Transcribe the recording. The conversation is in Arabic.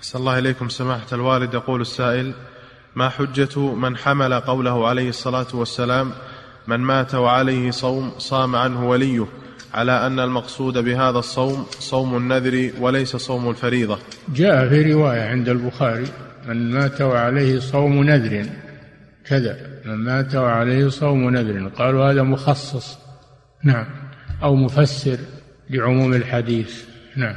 صلى الله إليكم سماحة الوالد. يقول السائل ما حجة من حمل قوله عليه الصلاة والسلام من مات وعليه صوم صام عنه وليه على أن المقصود بهذا الصوم صوم النذر وليس صوم الفريضة. جاء في رواية عند البخاري من مات وعليه صوم نذر كذا من مات وعليه صوم نذر قالوا هذا مخصص نعم أو مفسر لعموم الحديث نعم.